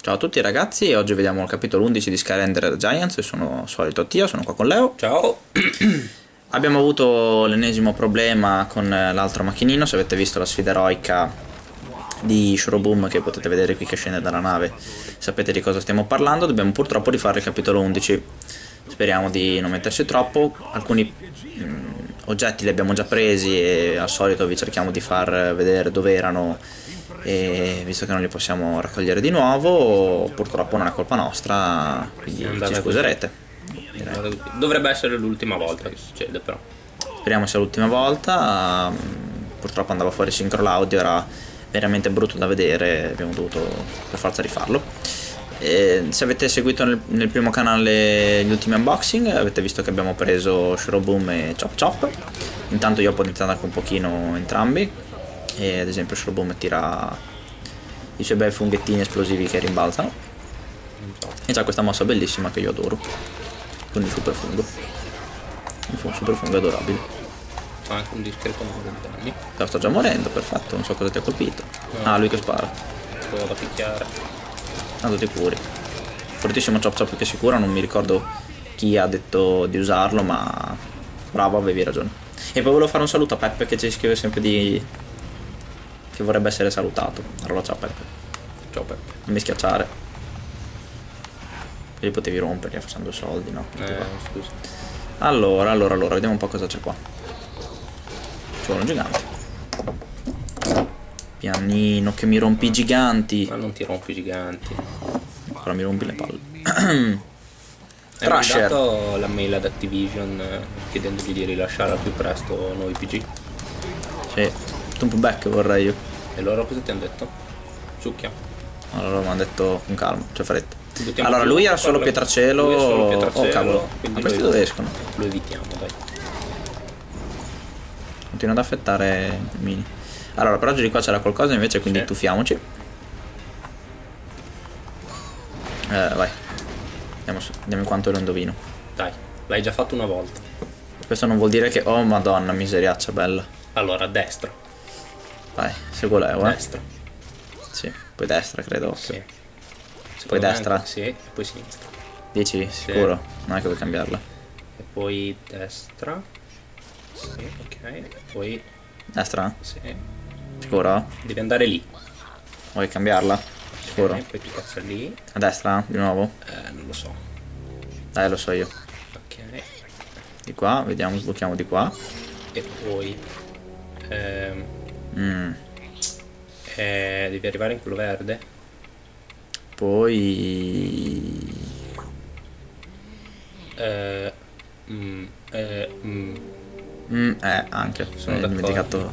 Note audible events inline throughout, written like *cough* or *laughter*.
Ciao a tutti ragazzi, oggi vediamo il capitolo 11 di Skylander Giants, sono solito Tia, sono qua con Leo. Ciao. *clears throat* Abbiamo avuto l'ennesimo problema con l'altro macchinino, se avete visto la sfida eroica di Shroboom che potete vedere qui che scende dalla nave, sapete di cosa stiamo parlando, dobbiamo purtroppo rifare il capitolo 11. Speriamo di non metterci troppo, alcuni mh, oggetti li abbiamo già presi e al solito vi cerchiamo di far vedere dove erano e visto che non li possiamo raccogliere di nuovo purtroppo non è colpa nostra quindi ci scuserete. Direi. dovrebbe essere l'ultima volta che succede però. Speriamo sia l'ultima volta. Purtroppo andava fuori sincro l'audio era veramente brutto da vedere abbiamo dovuto per forza rifarlo. E se avete seguito nel, nel, primo canale gli ultimi unboxing avete visto che abbiamo preso Shroboom e Chop Chop. Intanto io ho potenziato anche un pochino entrambi e ad esempio Shroboom tira i suoi bei funghettini esplosivi che rimbalzano. E c'ha questa mossa bellissima che io adoro. Con il super fungo un super fungo adorabile. Fa anche un discreto numero di danni però sta già morendo perfetto non so cosa ti ha colpito. No. ah lui che spara. Provo da picchiare. Tanto ti curi fortissimo chop chop che si cura non mi ricordo chi ha detto di usarlo ma bravo avevi ragione. E poi volevo fare un saluto a Peppe che ci scrive sempre di che vorrebbe essere salutato. Allora ciao Peppe. Ciao Peppe. Non mi schiacciare. Li potevi romperli facendo soldi, no? Eh, scusa. Allora, allora, allora, vediamo un po' cosa c'è qua. Ci vuole un gigante. Pianino, che mi rompi i giganti. Ma non ti rompi i giganti. Però mi rompi le palle. *clears throat* Hai mandato la mail ad Activision eh, chiedendogli di rilasciare al più presto nuovi PG? Sì, Stomp back vorrei io. E loro cosa ti hanno detto? Ciucchia. Allora mi hanno detto con calma, cioè fretta. Allora lui era solo pietracielo. Lui solo. Oh cavolo. Ma questi dove escono? Lo evitiamo, dai. Continua ad affettare il mini. Allora, però giù di qua c'era qualcosa invece, quindi sì. tuffiamoci. Eh, vai. Andiamo, su. Andiamo in quanto lo indovino. Dai, l'hai già fatto una volta. Questo non vuol dire che... Oh madonna, miseriaccia bella. Allora, a destra. Vai, seguo Leo, eh. Destra. Sì, poi destra credo. Sì. Poi destra? Anche, sì, e poi sinistra. Dici? Sicuro? Sì. Non è che vuoi cambiarla. E poi destra. Sì, ok. E poi... Destra? Sì. Sicuro? Devi andare lì. Vuoi cambiarla? Sicuro? E poi piccazza lì. A destra? Di nuovo? Eh, non lo so. Dai, lo so io. Ok. Di qua, vediamo, sblocchiamo di qua. E poi... Ehm, Mm. Eh, devi arrivare in quello verde. Poi... Eh, mm, eh, mm. Mm, eh, anche. Sono dimenticato.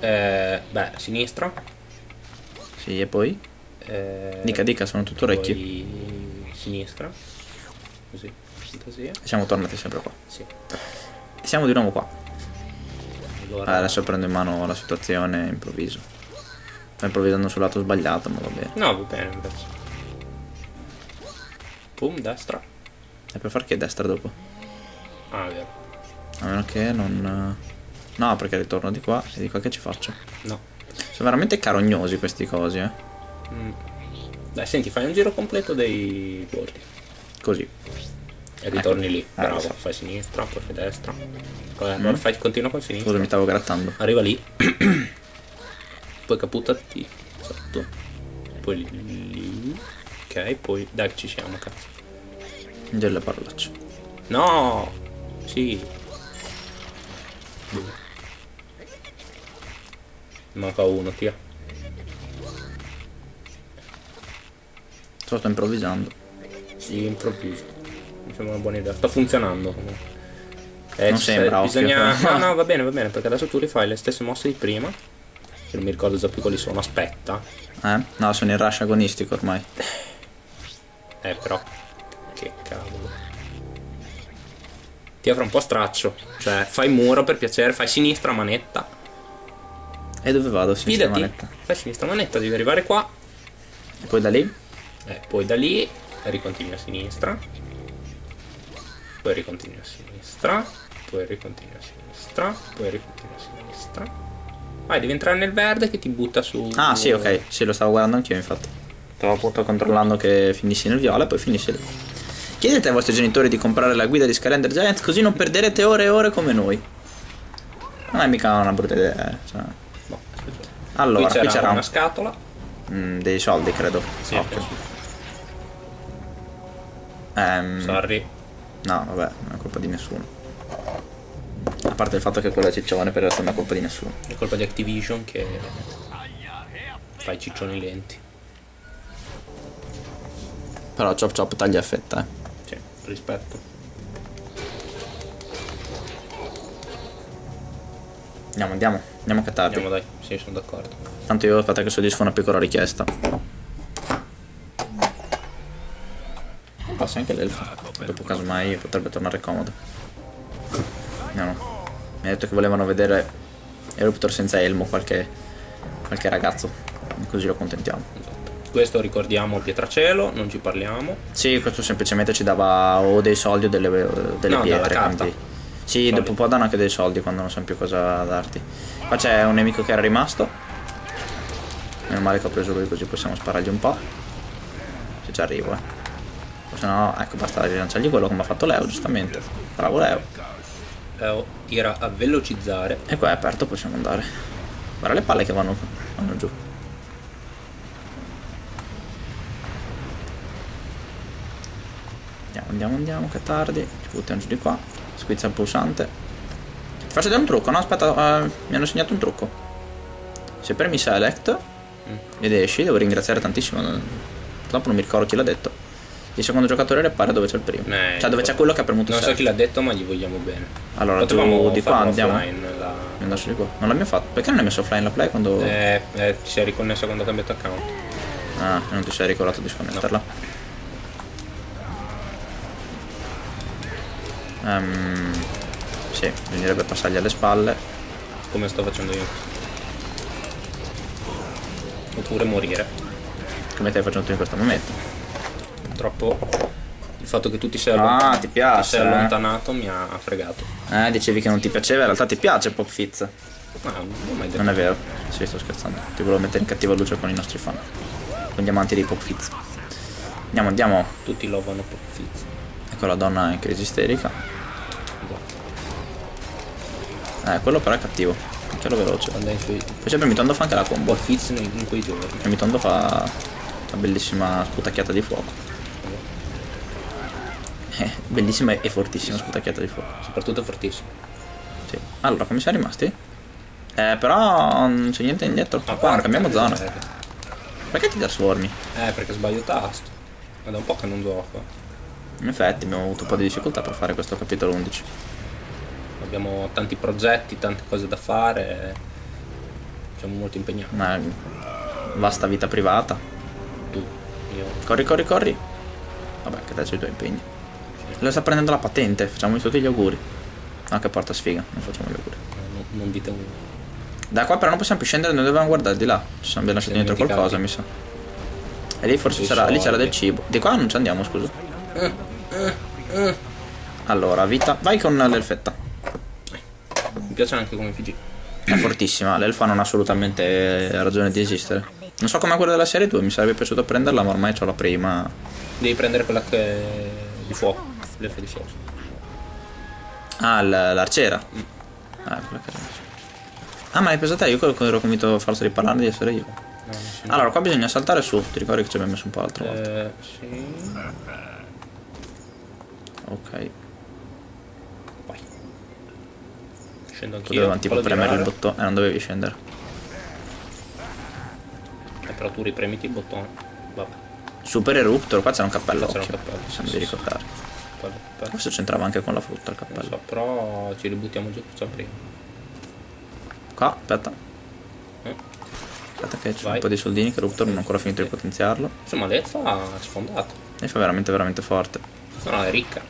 Eh, beh, sinistra. Sì, e poi? Eh, dica, dica, sono tutto orecchi. Sinistra. Così. Fantasia. Siamo tornati sempre qua. Sì. siamo di nuovo qua. Allora... Ah, adesso prendo in mano la situazione improvviso. Sto improvvisando sul lato sbagliato, ma va bene. No, va bene invece. Pum, destra. E per far che destra dopo? Ah, vero. A meno che non... No, perché ritorno di qua e di qua che ci faccio? No. Sono veramente carognosi questi cosi, eh. Mm. Dai, senti, fai un giro completo dei bordi. Così. E ritorni ecco. lì. Ah, Bravo, so. fai sinistra, poi fai destra. Vabbè, allora mm. fai, continua con sinistra. Scusa, mi stavo grattando. Arriva lì. *clears throat* poi caputati sotto. Poi lì. Ok, poi dai ci siamo, cazzo. Delle parolacce. No! Sì. Due. Manca uno, tia. Sto improvvisando. Sì, improvviso mi sembra una buona idea. Sta funzionando comunque. Eh, non sembra bisogna... No, no, va bene, va bene, perché adesso tu rifai le stesse mosse di prima. Che non mi ricordo già più quali sono, aspetta. Eh? No, sono in rush agonistico ormai. Eh, però. Che cavolo. Ti avrà un po' straccio. Cioè, fai muro per piacere, fai sinistra manetta. E dove vado? Sinistra Fidati. manetta. Fai sinistra manetta, devi arrivare qua. E poi da lì? Eh, poi da lì ricontinui a sinistra poi ricontinui a sinistra, poi ricontinui a sinistra, poi ricontinui a sinistra. Vai, devi entrare nel verde che ti butta su... Ah sì, ok, sì, lo stavo guardando anch'io infatti. Stavo appunto controllando che finissi nel viola e poi finissi lì. Chiedete ai vostri genitori di comprare la guida di Skylander Giants così non perderete ore e ore come noi. Non è mica una brutta idea. eh, Cioè. Boh, aspetta. Allora, qui c'era, una un- scatola. mm, dei soldi, credo. Sì, Occhio. Ehm, Sorry. No, vabbè, non è colpa di nessuno. A parte il fatto che quello è ciccione, per il resto non è colpa di nessuno. È colpa di Activision che fa i ciccioni lenti. Però chop chop taglia e fetta, eh. Sì, rispetto. Andiamo, andiamo. Andiamo è tardi. Andiamo dai, sì, sono d'accordo. Tanto io aspetta che soddisfo una piccola richiesta. Passa anche l'elfo. Dopo casomai potrebbe tornare comodo. No, no. Mi ha detto che volevano vedere Eruptor senza elmo qualche, qualche ragazzo. Così lo contentiamo. Esatto. Questo ricordiamo il pietracielo, non ci parliamo. Sì, questo semplicemente ci dava o dei soldi o delle, delle No, pietre. Quindi... Sì, Soldi. dopo un po' danno anche dei soldi quando non sanno più cosa darti. Qua c'è un nemico che era rimasto. Meno male che ho preso lui così possiamo sparargli un po'. Se ci arrivo, eh. Se no, ecco, basta rilanciargli quello come ha fatto Leo, giustamente. Bravo Leo. Leo tira a velocizzare. E qua è aperto, possiamo andare. Guarda le palle che vanno, vanno giù. Andiamo, andiamo, andiamo, che è tardi. Ci buttiamo giù di qua. Squizza il pulsante. Ti faccio vedere un trucco, no? Aspetta, eh, mi hanno segnato un trucco. Se premi select ed esci, devo ringraziare tantissimo. Dopo non mi ricordo chi l'ha detto. Il secondo giocatore appare dove c'è il primo. Eh, cioè dove c'è quello che ha premuto Non so select. chi l'ha detto, ma gli vogliamo bene. Allora, giù di qua andiamo. offline, la- Andiamo su di qua. Non l'abbiamo fatto. Perché non hai messo offline la play quando. Eh, eh, ti sei riconnesso quando ho cambiato account. Ah, non ti sei ricordato di sconnetterla. Ehm, sì, bisognerebbe passargli alle spalle. Come sto facendo io. Oppure morire. Come stai facendo tu in questo momento? Purtroppo il fatto che tu ti sei, Ah, ti piace, ti sei eh? allontanato mi ha fregato. Eh, dicevi che non ti piaceva, in realtà ti piace Pop Fizz. Ma non. Non è vero. Sì, sto scherzando. Ti volevo mettere in cattiva luce con i nostri fan. Con gli amanti dei Pop Fizz. Andiamo, andiamo. Tutti lovano Pop Fizz. Ecco la donna in crisi isterica. Eh, quello però è cattivo. Chiaro veloce. Poi c'è Premitondo fa anche la combo. Pop Fizz in quei giorni. Premitondo fa una bellissima sputacchiata di fuoco. Eh, *laughs* bellissima e fortissima sputacchiata di fuoco. Soprattutto fortissimo. Sì. Allora, come siamo rimasti? Eh, però non c'è niente indietro. Ma Qua cambiamo zona. miseria. Perché ti swarmi? Eh, perché sbaglio tasto. Ma da un po' che non gioco. In effetti abbiamo avuto un po' di difficoltà per fare questo capitolo 11. Abbiamo tanti progetti, tante cose da fare. Siamo molto impegnati. Una vasta vita privata. Tu, io. Corri, corri, corri. Vabbè, che te c'hai i tuoi impegni. Lo sta prendendo la patente, facciamogli tutti gli auguri. No, che porta sfiga, non facciamo gli auguri. Non, non dite un. Da qua però non possiamo più scendere, noi dovevamo guardare di là. Ci siamo ben lasciati dentro qualcosa, mi sa. E lì forse c'era, lì c'era del cibo. Di qua non ci andiamo, scusa. Allora, vita. Vai con l'elfetta. Mi piace anche come FG. È fortissima, l'elfa non ha assolutamente ragione di esistere. Non so come quella della serie 2, mi sarebbe piaciuto prenderla, ma ormai ho la prima. Devi prendere quella che... di fuoco. Di fuoco. Ah, l'arciera. Ah, quella che. Ah, ma l'hai presa te? Io quello che ero convinto forza di parlarne di essere io. No, so. Allora, qua bisogna saltare su. Ti ricordi che ci abbiamo messo un po' l'altra volta? Eh, sì. Ok. Vai. Scendo Tu anch'io. dovevi tipo premere il bottone. Eh, non dovevi scendere. Eh, però tu ripremiti il bottone. Vabbè. Super Eruptor, qua c'era un cappello. C'era un cappello, sì, sì, sì. ricordare. Per- Questo c'entrava anche con la frutta il Non cappello. so, però ci ributtiamo giù facciamo prima. Qua, aspetta. Eh. Aspetta che c'è un po' di soldini che Eruptor non ho ancora finito di potenziarlo. Insomma, l'elfa ha sfondato. E fa veramente veramente forte. No, no, è ricca.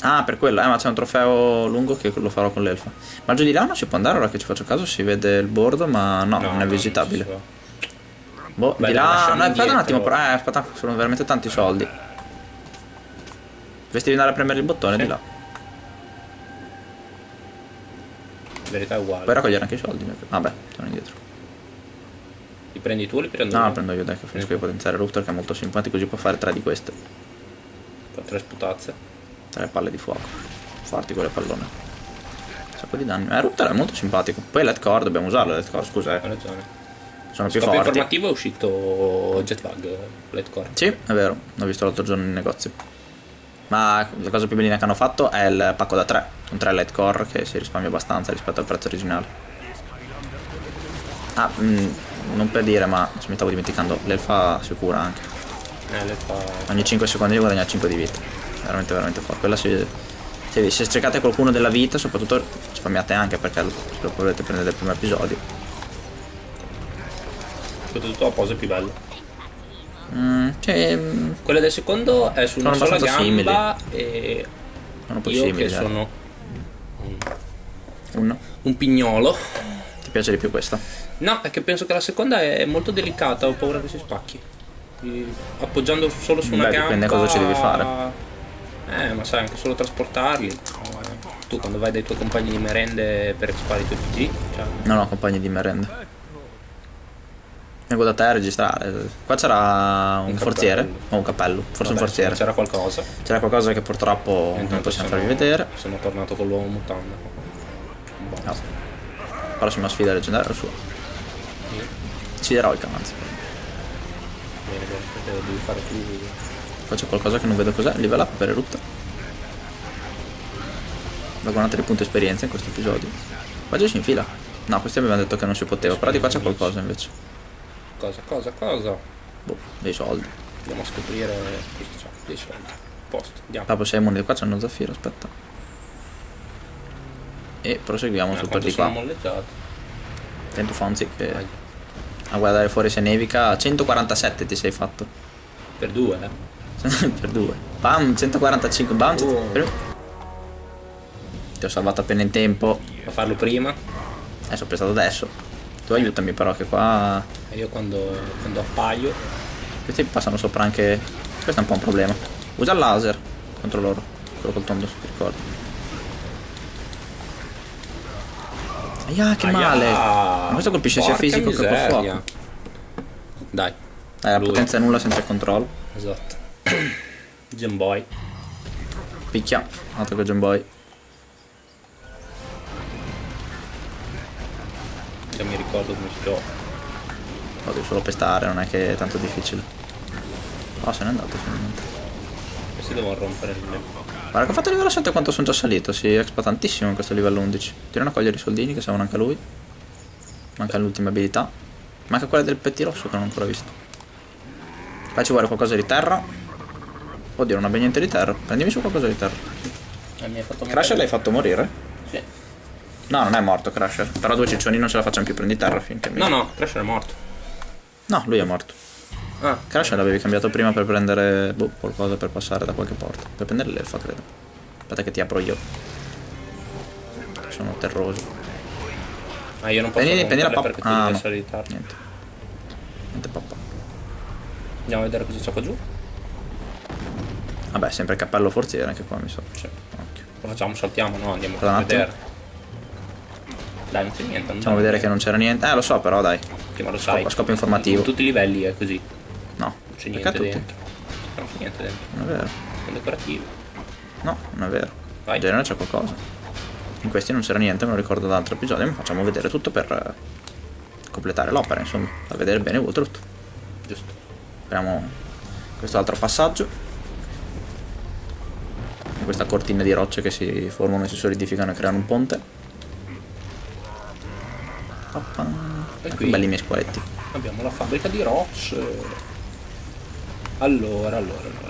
Ah, per quello, eh, ma c'è un trofeo lungo che lo farò con l'elfa. Ma giù di là non si può andare ora che ci faccio caso, si vede il bordo, ma no, non è visitabile. si può. Boh, Beh, di là. No, aspetta un attimo, però. Eh, aspetta, sono veramente tanti soldi. Dovresti andare a premere il bottone Sì. di là. In verità è uguale. Puoi raccogliere anche i soldi. Vabbè, torno indietro. Li prendi tu o li prendo No, io? lo prendo io dai che finisco di potenziare Ruptor che è molto simpatico, così può fare tre di queste. Tre sputazze. Tre palle di fuoco. Forti quelle pallone. Un sacco di danni. Eh, Ruptor è molto simpatico. Poi Let Core dobbiamo usarlo, Let Core, scusa, Hai eh. ragione. Sono più forti. informativo è uscito Jetlag Light Core. Sì, è vero, l'ho visto l'altro giorno in negozio. Ma la cosa più bellina che hanno fatto è il pacco da 3, con 3 light core che si risparmia abbastanza rispetto al prezzo originale. Ah, mm, non per dire, ma mi stavo dimenticando, l'elfa si cura anche. Eh, le fa... Ogni 5 secondi guadagna 5 di vita. Veramente, veramente forte. Quella si. Se, se strecate qualcuno della vita, soprattutto spammiate anche perché lo potete prendere dal primo episodio. Soprattutto a pose più belle. Mm, cioè, mm, Quella del secondo è su una sola gamba e sono un io simili. che dai. sono Uno. un pignolo. Ti piace di più questa? No, è che penso che la seconda è molto delicata, ho paura che si spacchi. Quindi, appoggiando solo su una Beh, gamba. dipende cosa ci devi fare. Eh, ma sai, anche solo trasportarli. Tu quando vai dai tuoi compagni di merende per spari i tuoi PG, cioè, Non ho compagni di merenda. Vengo da te a registrare. Qua c'era un, Un forziere o un cappello, forse vabbè, un forziere. C'era qualcosa. C'era qualcosa che purtroppo non possiamo sono- farvi vedere. Sono tornato con l'uomo mutanda. Boh, No. Prossima sfida leggendaria è la sua. Sfida eroica, anzi. Devi fare tu. Qua c'è qualcosa che non vedo cos'è. Livel up per erutta. Vagonate di punto esperienza in questo episodio. Qua già si infila. No, questi abbiamo detto che non si poteva, però di qua c'è qualcosa invece. Cosa, cosa, cosa? Boh, dei soldi. Andiamo a scoprire cosa c'è. Dei soldi. Posto, andiamo. Dopo sei monete, qua c'è uno zaffiro, aspetta. E proseguiamo Eh, su per di sono qua. molleggiati? Attento Fonzi che Vai. a guardare fuori se nevica 147 ti sei fatto Per due, eh. *laughs* per due bam 145 bam Oh. ti ho salvato appena in tempo A farlo prima. adesso ho pensato adesso tu aiutami però che qua E io quando, quando appaio. questi passano sopra anche questo è un po' un problema usa il laser contro loro quello col tondo ti ricordo Aia, che Aia! male Ma questo colpisce sia fisico che col miseria. fuoco Dai, Eh, la Lui. potenza è nulla senza il controllo esatto. *coughs* Game Boy. Picchia, altro che Game ricordo come si gioca. Lo devi solo pestare, non è che è tanto difficile. Oh, se n'è andato finalmente. Questi devono rompere il Guarda che ho fatto il livello 7 quanto sono già salito, si expa tantissimo in questo livello 11. Tirano a cogliere i soldini che servono anche a lui. Manca l'ultima abilità. Manca quella del pettirosso che non ho ancora visto. Qua ci vuole qualcosa di terra. Oddio, non abbia niente di terra. Prendimi su qualcosa di terra. Eh, Crasher l'hai fatto morire? Sì. No, non è morto Crasher. Però due ciccioni non ce la facciamo più, prendi terra finché mi... No, no, Crasher è morto. No, lui è morto. Ah, Crasher l'avevi cambiato prima per prendere boh, qualcosa per passare da qualche porta. Per prendere l'elfa, credo. Aspetta che ti apro io. Sono terroso. ah io non posso Prendi, prendi la pappa. perché Ah, no. Niente. Niente papà. Andiamo a vedere cosa c'è qua giù. Vabbè, sempre il cappello forziere anche qua mi sa. Sì. Occhio. Lo facciamo, saltiamo, no? Andiamo a vedere. Dai, non c'è niente. Non Facciamo vedere che non c'era niente. Eh, lo so, però dai. Che ma lo sai. scopo informativo. In tutti i livelli è così. No. Non c'è niente dentro. Non c'è niente dentro. Non è vero. Sono decorativi. No, non è vero. Vai. In genere c'è qualcosa. In questi non c'era niente, me lo ricordo da altri episodi, ma facciamo vedere tutto per eh, completare l'opera, insomma. Da vedere bene Waterloo. Giusto. Apriamo questo altro passaggio. Questa cortina di rocce che si formano e si solidificano e creano un ponte. E Ecco qui? belli i miei squaletti. Abbiamo la fabbrica di rocce. Allora, allora, allora.